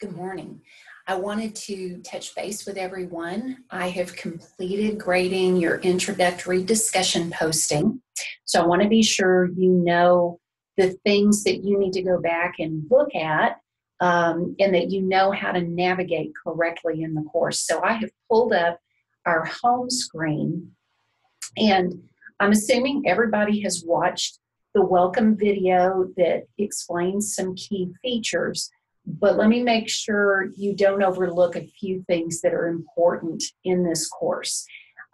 Good morning. I wanted to touch base with everyone. I have completed grading your introductory discussion posting. So I want to be sure you know the things that you need to go back and look at um, and that you know how to navigate correctly in the course. So I have pulled up our home screen and I'm assuming everybody has watched the welcome video that explains some key features but let me make sure you don't overlook a few things that are important in this course.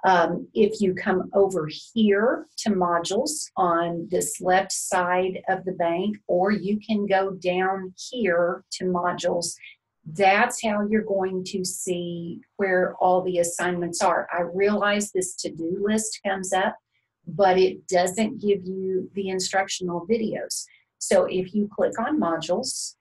Um, if you come over here to modules on this left side of the bank, or you can go down here to modules, that's how you're going to see where all the assignments are. I realize this to-do list comes up, but it doesn't give you the instructional videos. So if you click on modules,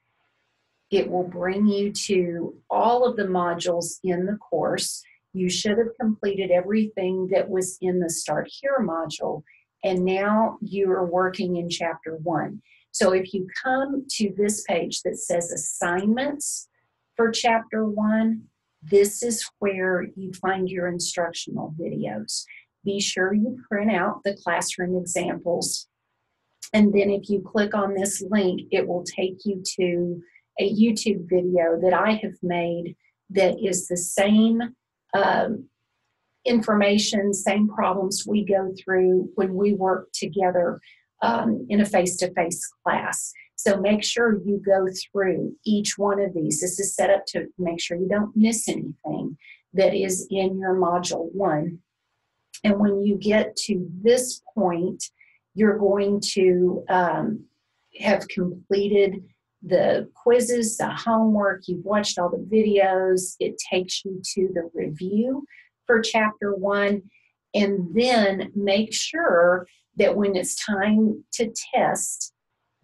it will bring you to all of the modules in the course. You should have completed everything that was in the Start Here module, and now you are working in Chapter 1. So if you come to this page that says Assignments for Chapter 1, this is where you find your instructional videos. Be sure you print out the classroom examples. And then if you click on this link, it will take you to a YouTube video that I have made that is the same um, information, same problems we go through when we work together um, in a face to face class. So make sure you go through each one of these. This is set up to make sure you don't miss anything that is in your module one. And when you get to this point, you're going to um, have completed the quizzes, the homework, you've watched all the videos, it takes you to the review for chapter one. And then make sure that when it's time to test,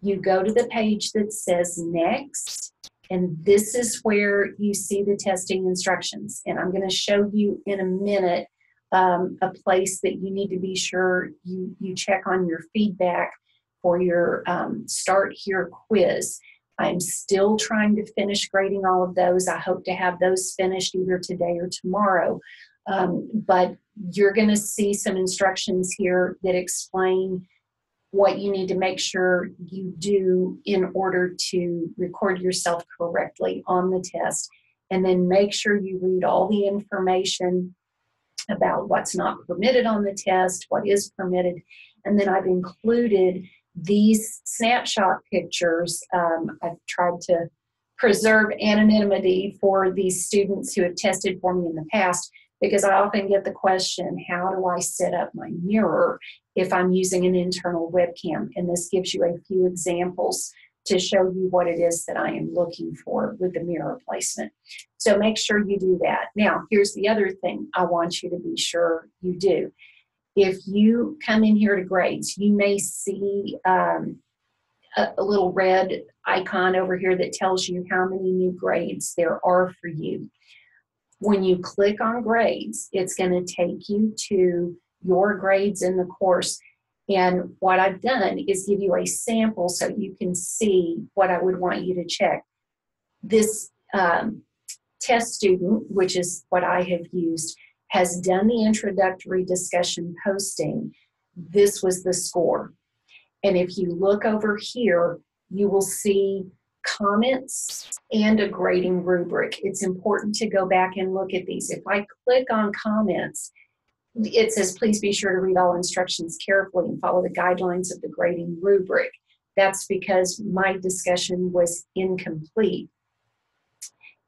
you go to the page that says next, and this is where you see the testing instructions. And I'm going to show you in a minute um, a place that you need to be sure you, you check on your feedback for your um, Start Here quiz. I'm still trying to finish grading all of those. I hope to have those finished either today or tomorrow. Um, but you're going to see some instructions here that explain what you need to make sure you do in order to record yourself correctly on the test. And then make sure you read all the information about what's not permitted on the test, what is permitted. And then I've included these snapshot pictures, um, I've tried to preserve anonymity for these students who have tested for me in the past because I often get the question, how do I set up my mirror if I'm using an internal webcam? And this gives you a few examples to show you what it is that I am looking for with the mirror placement. So make sure you do that. Now, here's the other thing I want you to be sure you do if you come in here to grades, you may see um, a, a, little red icon over here that tells you how many new grades there are for you. When you click on grades, it's going to take you to your grades in the course. And what I've done is give you a sample so you can see what I would want you to check. This um, test student, which is what I have used, has done the introductory discussion posting, this was the score. And if you look over here, you will see comments and a grading rubric. It's important to go back and look at these. If I click on comments, it says, please be sure to read all instructions carefully and follow the guidelines of the grading rubric. That's because my discussion was incomplete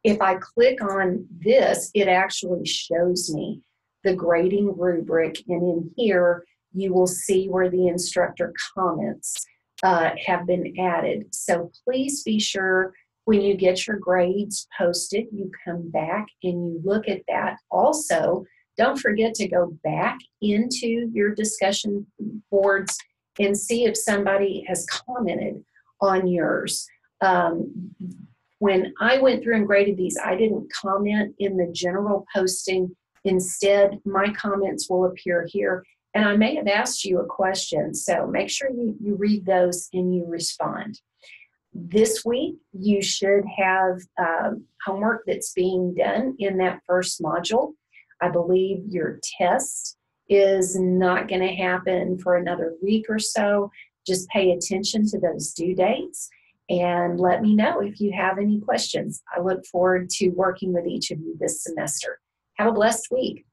if I click on this, it actually shows me the grading rubric. And in here, you will see where the instructor comments uh, have been added. So please be sure when you get your grades posted, you come back and you look at that. Also, don't forget to go back into your discussion boards and see if somebody has commented on yours. Um, when I went through and graded these, I didn't comment in the general posting. Instead, my comments will appear here. And I may have asked you a question, so make sure you, you read those and you respond. this week, you should have um, homework that's being done in that first module. I believe your test is not going to happen for another week or so. Just pay attention to those due dates and let me know if you have any questions. I look forward to working with each of you this semester. Have a blessed week.